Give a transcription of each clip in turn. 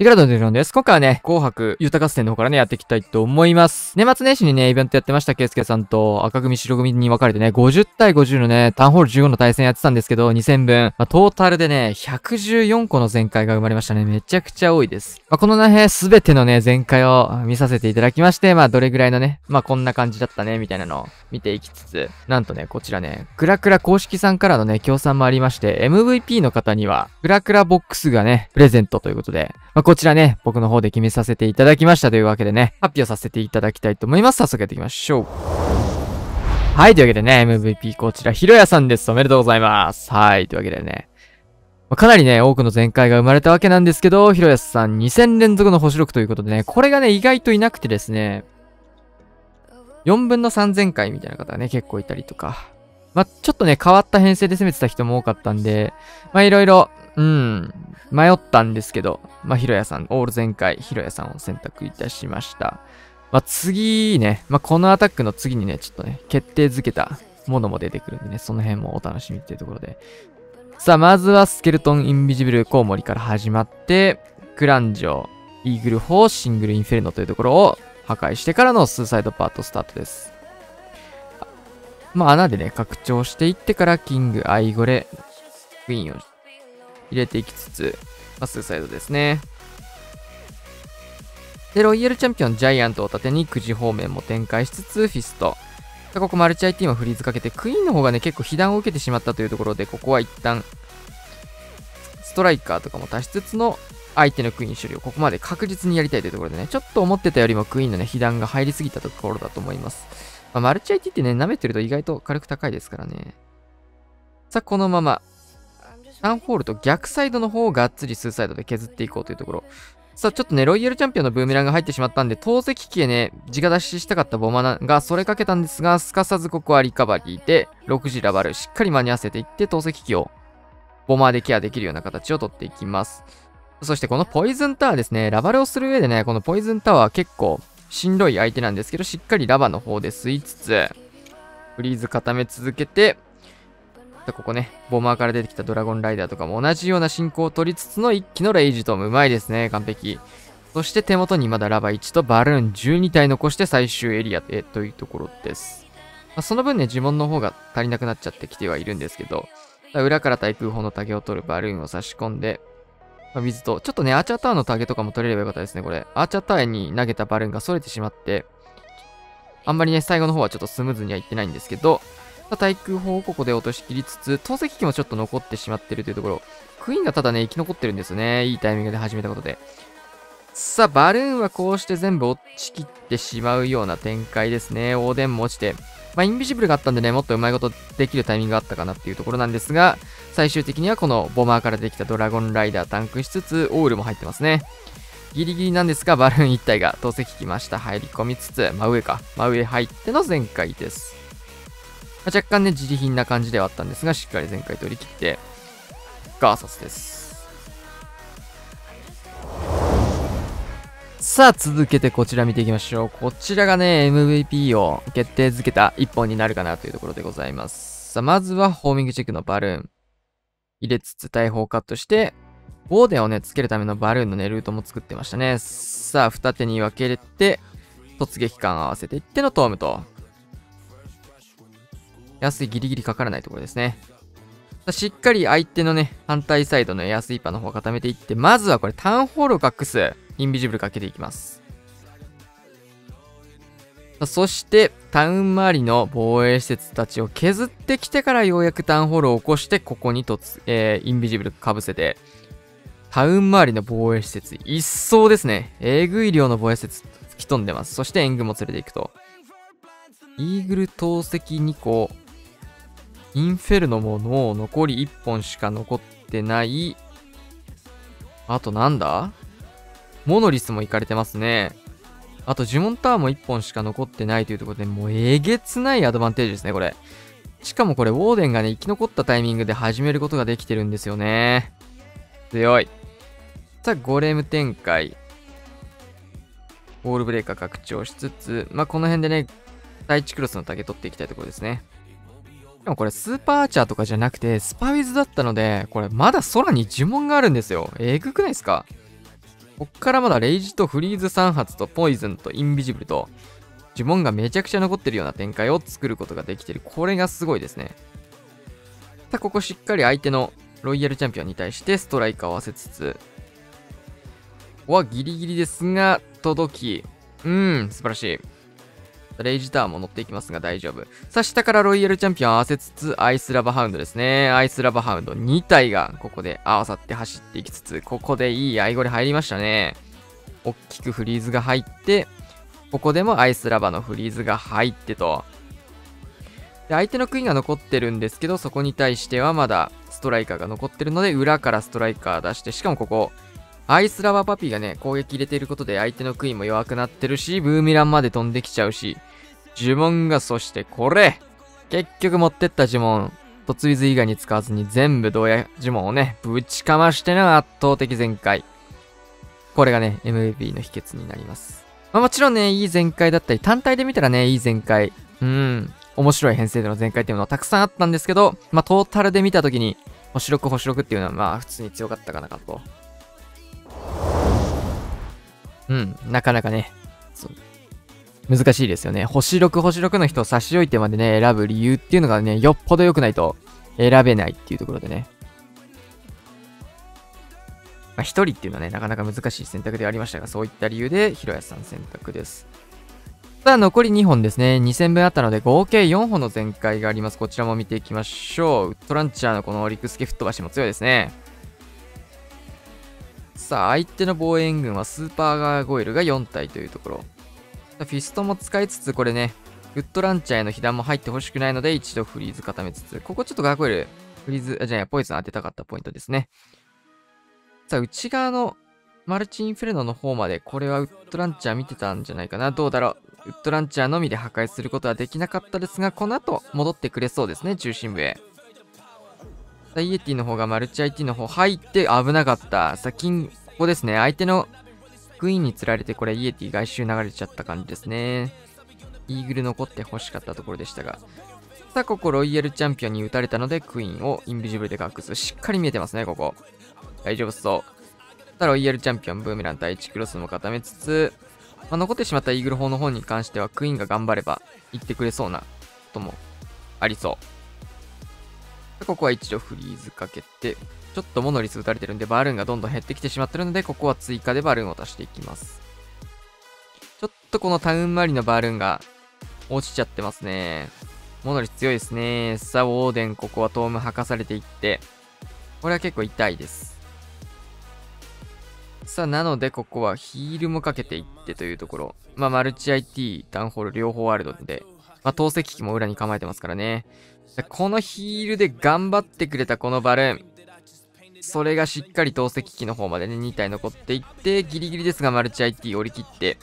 いかがでしょうです？今回はね、紅白豊か戦の方からね、やっていきたいと思います。年末年始にね、イベントやってました、ケイスケさんと赤組白組に分かれてね、50対50のね、タウンホール15の対戦やってたんですけど、2000分。まあ、トータルでね、114個の全開が生まれましたね。めちゃくちゃ多いです。まあ、このね、すべてのね、全開を見させていただきまして、まあ、どれぐらいのね、まあ、こんな感じだったね、みたいなのを見ていきつつ、なんとね、こちらね、クラクラ公式さんからのね、協賛もありまして、MVP の方には、クラクラボックスがね、プレゼントということで、まあ、こちらね、僕の方で決めさせていただきましたというわけでね、発表させていただきたいと思います。早速やっていきましょう。はい、というわけでね、MVP こちら、ひろやさんです。おめでとうございます。はい、というわけでね、かなりね、多くの全開が生まれたわけなんですけど、ひろやさん2戦連続の星6ということでね、これがね、意外といなくてですね、4分の3全開みたいな方がね、結構いたりとか。まあ、ちょっとね、変わった編成で攻めてた人も多かったんで、まあ、いろいろ、うん、迷ったんですけど、まあ、ひろやさん、オール全開、ひろやさんを選択いたしました。まあ、次ね、まあ、このアタックの次にね、ちょっとね、決定づけたものも出てくるんでね、その辺もお楽しみっていうところで。さあ、まずはスケルトンインビジブルコウモリから始まって、クランジョ、イーグル4、シングルインフェルノというところを破壊してからのスーサイドパートスタートです。まあ、穴でね、拡張していってから、キング、アイゴレ、クイーンを入れていきつつ、まあ、スーサイドですね。で、ロイヤルチャンピオンジャイアントを盾に9時方面も展開しつつ、フィスト。ここマルチ IT もフリーズかけて、クイーンの方がね、結構被弾を受けてしまったというところで、ここは一旦、ストライカーとかも足しつつの相手のクイーン処理をここまで確実にやりたいというところでね、ちょっと思ってたよりもクイーンのね、被弾が入りすぎたところだと思います。まあ、マルチ IT ってね、舐めてると意外と火力高いですからね。さあ、このまま、タンホールと逆サイドの方をがっつりスーサイドで削っていこうというところ。さあ、ちょっとね、ロイヤルチャンピオンのブーメランが入ってしまったんで、投石機へね、直出ししたかったボマがそれかけたんですが、すかさずここはリカバリーで、6時ラバル、しっかり間に合わせていって、投石機をボマーでケアできるような形をとっていきます。そしてこのポイズンタワーですね、ラバルをする上でね、このポイズンタワー結構しんどい相手なんですけど、しっかりラバの方で吸いつつ、フリーズ固め続けて、ここね、ボマーから出てきたドラゴンライダーとかも同じような進行を取りつつの一気のレイジトーム。うまいですね、完璧。そして手元にまだラバ1とバルーン12体残して最終エリアへというところです。まあ、その分ね、呪文の方が足りなくなっちゃってきてはいるんですけど、裏から対空砲のタゲを取るバルーンを差し込んで、まあ、水と、ちょっとね、アーチャータワーのタゲとかも取れればよかったですね、これ。アーチャータワーに投げたバルーンが逸れてしまって、あんまりね、最後の方はちょっとスムーズにはいってないんですけど、対空砲をここで落としきりつつ、投石機もちょっと残ってしまってるというところ。クイーンがただね、生き残ってるんですよね。いいタイミングで始めたことで。さあ、バルーンはこうして全部落ちきってしまうような展開ですね。オーデンも落ちて。まあ、インビジブルがあったんでね、もっとうまいことできるタイミングがあったかなっていうところなんですが、最終的にはこのボマーからできたドラゴンライダータンクしつつ、オールも入ってますね。ギリギリなんですが、バルーン1体が投石きました。入り込みつつ、真上か。真上入っての全開です。まあ、若干ね、自利品な感じではあったんですが、しっかり前回取り切って、ガーサスです。さあ、続けてこちら見ていきましょう。こちらがね、MVP を決定づけた一本になるかなというところでございます。さあ、まずはホーミングチェックのバルーン。入れつつ大砲カットして、オーデンをね、つけるためのバルーンのね、ルートも作ってましたね。さあ、二手に分けれて、突撃感合わせていってのトームと。安いギリギリかからないところですね。しっかり相手のね、反対サイドの安いパーの方を固めていって、まずはこれタウンホールを隠すインビジブルかけていきます。そして、タウン周りの防衛施設たちを削ってきてからようやくタウンホールを起こして、ここに突、えー、インビジブルかぶせて、タウン周りの防衛施設、一層ですね。えぐい量の防衛施設突き飛んでます。そして援軍も連れていくと。イーグル投石2個、インフェルノもの残り1本しか残ってない。あとなんだ？モノリスも行かれてますね。あと呪文タワーも1本しか残ってないというところで、もうえげつないアドバンテージですね、これ。しかもこれ、ウォーデンがね、生き残ったタイミングで始めることができてるんですよね。強い。さあ、ゴレム展開。ウォールブレーカー拡張しつつ、まあ、この辺でね、第1クロスのタゲ取っていきたいところですね。もこれスーパーアーチャーとかじゃなくて、スパウィズだったので、これまだ空に呪文があるんですよ。えぐくないですか？こっからまだレイジとフリーズ3発とポイズンとインビジブルと呪文がめちゃくちゃ残ってるような展開を作ることができてる。これがすごいですね。さあ、ここしっかり相手のロイヤルチャンピオンに対してストライカー合わせつつ、はギリギリですが、届き、うん、素晴らしい。レイジターンも乗っていきますが大丈夫。さあ、下からロイヤルチャンピオン合わせつつ、アイスラバハウンドですね。アイスラバハウンド2体がここで合わさって走っていきつつ、ここでいいアイゴレ入りましたね。大きくフリーズが入って、ここでもアイスラバのフリーズが入ってと。で、相手のクイーンが残ってるんですけど、そこに対してはまだストライカーが残ってるので、裏からストライカー出して、しかもここ、アイスラバパピーがね、攻撃入れていることで相手のクイーンも弱くなってるし、ブーミランまで飛んできちゃうし、呪文がそしてこれ結局持ってった呪文、突ウィズ以外に使わずに全部同や呪文をね、ぶちかましての圧倒的全開。これがね、MVP の秘訣になります。まあ、もちろんね、いい全開だったり、単体で見たらね、いい全開。うん。面白い編成での全開っていうのはたくさんあったんですけど、まあ、トータルで見たときに、星6星6っていうのはまあ、普通に強かったかなかと。うん、なかなかね、難しいですよね。星6星6の人を差し置いてまでね、選ぶ理由っていうのがね、よっぽど良くないと選べないっていうところでね。まあ、1人っていうのはね、なかなか難しい選択ではありましたが、そういった理由で、ひろやさん選択です。さあ、残り2本ですね。2000分あったので、合計4本の全壊があります。こちらも見ていきましょう。ウッドランチャーのこのリクスケ吹っ飛ばしも強いですね。さあ、相手の防衛軍はスーパーガーゴイルが4体というところ。フィストも使いつつ、これね、ウッドランチャーへの被弾も入ってほしくないので、一度フリーズ固めつつ、ここちょっとガーゴイル、フリーズ、あ、じゃあ、ポイズン当てたかったポイントですね。さあ、内側のマルチインフェルノの方まで、これはウッドランチャー見てたんじゃないかな。どうだろう。ウッドランチャーのみで破壊することはできなかったですが、この後戻ってくれそうですね、中心部へ。さあ、イエティの方がマルチ IT の方入って危なかった。さあ、金、ここですね。相手のクイーンに釣られて、これイエティ外周流れちゃった感じですね。イーグル残って欲しかったところでしたが。さあ、ここロイヤルチャンピオンに打たれたので、クイーンをインビジブルで隠す。しっかり見えてますね、ここ。大丈夫そう。ただ、ロイヤルチャンピオン、ブーメラン対1クロスも固めつつ、まあ、残ってしまったイーグル砲の方に関しては、クイーンが頑張れば行ってくれそうなこともありそう。ここは一度フリーズかけて、ちょっとモノリス打たれてるんで、バルーンがどんどん減ってきてしまってるので、ここは追加でバルーンを足していきます。ちょっとこのタウン周りのバルーンが落ちちゃってますね。モノリス強いですね。さあ、オーデン、ここはトーム吐かされていって、これは結構痛いです。さあ、なので、ここはヒールもかけていってというところ。まあ、マルチ IT、ダウンホール両方ワールドで、まあ、透析機も裏に構えてますからね。このヒールで頑張ってくれたこのバルーン。それがしっかり透析機の方までね、2体残っていって、ギリギリですがマルチ IT 折り切って、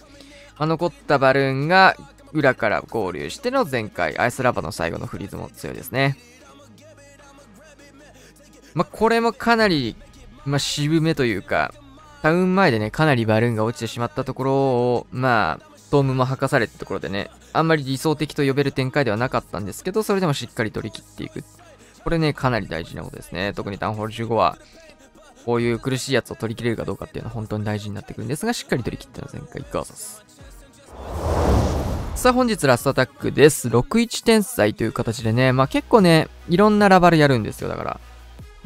まあ、残ったバルーンが裏から合流しての前回、アイスラバの最後のフリーズも強いですね。まあ、これもかなり、まあ、渋めというか、タウン前でね、かなりバルーンが落ちてしまったところを、まあ、トームも吐かされたところでね、あんまり理想的と呼べる展開ではなかったんですけど、それでもしっかり取り切っていく。これね、かなり大事なことですね。特にタウンホール15は、こういう苦しいやつを取り切れるかどうかっていうのは本当に大事になってくるんですが、しっかり取り切ったの前回ガーサス。さあ本日ラストアタックです。61天才という形でね、まあ結構ね、いろんなラバルやるんですよ。だから、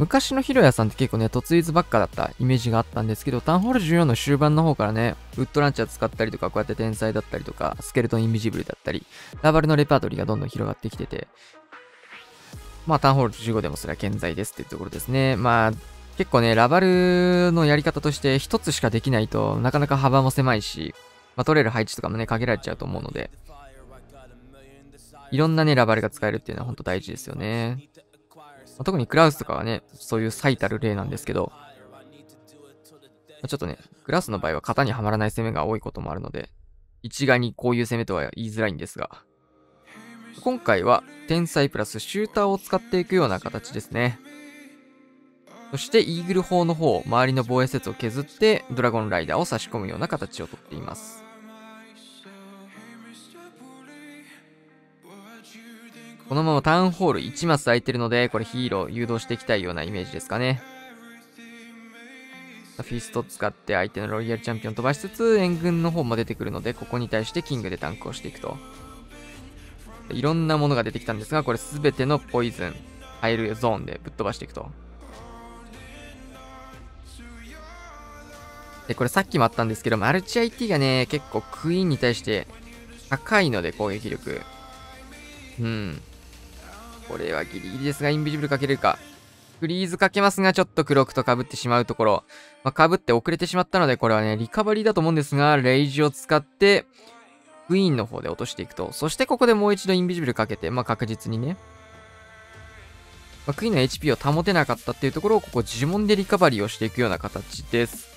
昔のヒロヤさんって結構ね、突イズばっかだったイメージがあったんですけど、タウンホール14の終盤の方からね、ウッドランチャー使ったりとか、こうやって天才だったりとか、スケルトンインビジブルだったり、ラバルのレパートリーがどんどん広がってきてて、まあ、タウンホール15でもそれは健在ですっていうところですね。まあ、結構ね、ラバルのやり方として一つしかできないとなかなか幅も狭いし、まあ、取れる配置とかもね、限られちゃうと思うので、いろんなね、ラバルが使えるっていうのは本当大事ですよね。ま、特にクラウスとかはね、そういう最たる例なんですけど、ま、ちょっとね、クラスの場合は型にはまらない攻めが多いこともあるので、一概にこういう攻めとは言いづらいんですが、今回は天才プラスシューターを使っていくような形ですね。そしてイーグル砲の方、周りの防衛施設を削ってドラゴンライダーを差し込むような形をとっています。このままタウンホール1マス空いてるので、これヒーロー誘導していきたいようなイメージですかね。フィスト使って相手のロイヤルチャンピオン飛ばしつつ、援軍の方も出てくるので、ここに対してキングでタンクをしていくと。いろんなものが出てきたんですが、これすべてのポイズン、入るゾーンでぶっ飛ばしていくと。で、これさっきもあったんですけど、マルチ IT がね、結構クイーンに対して高いので攻撃力。うん。これはギリギリですが、インビジブルかけるか。フリーズかけますが、ちょっとクロックと被ってしまうところ。まあ、被って遅れてしまったので、これはね、リカバリーだと思うんですが、レイジを使って、クイーンの方で落としていくと。そしてここでもう一度インビジブルかけて、まあ、確実にね。まあ、クイーンの HP を保てなかったっていうところを、ここ呪文でリカバリーをしていくような形です。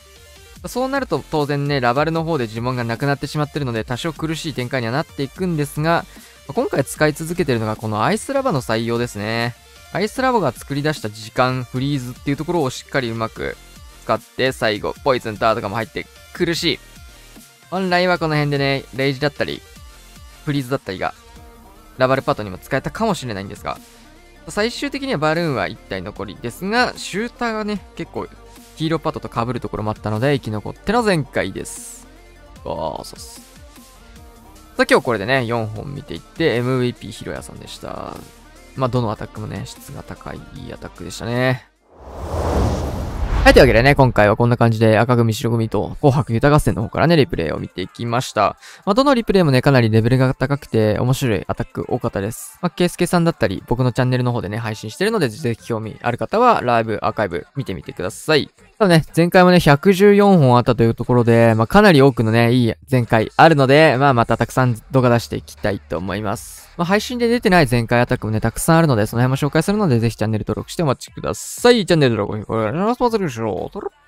そうなると当然ね、ラバルの方で呪文がなくなってしまってるので、多少苦しい展開にはなっていくんですが、今回使い続けてるのがこのアイスラバの採用ですね。アイスラボが作り出した時間、フリーズっていうところをしっかりうまく使って、最後、ポイズンターとかも入って苦しい。本来はこの辺でね、レイジだったり、フリーズだったりが、ラバルパットにも使えたかもしれないんですが、最終的にはバルーンは1体残りですが、シューターがね、結構ヒーローパッドと被るところもあったので、生き残っての前回です。おー、そうっす。さあ今日これでね、4本見ていって、MVP ヒロヤさんでした。まあ、どのアタックもね、質が高い、いいアタックでしたね。はい、というわけでね、今回はこんな感じで赤組白組と紅白歌合戦の方からね、リプレイを見ていきました。まあ、どのリプレイもね、かなりレベルが高くて面白いアタック多かったです。まあ、ケイスケさんだったり、僕のチャンネルの方でね、配信してるので、ぜひ興味ある方は、ライブ、アーカイブ見てみてください。ただね、前回もね、114本あったというところで、まあ、かなり多くのね、いい前回あるので、まあ、またたくさん動画出していきたいと思います。まあ、配信で出てない前回アタックもね、たくさんあるので、その辺も紹介するので、ぜひチャンネル登録してお待ちください。チャンネル登録お願いします。まずでしょう。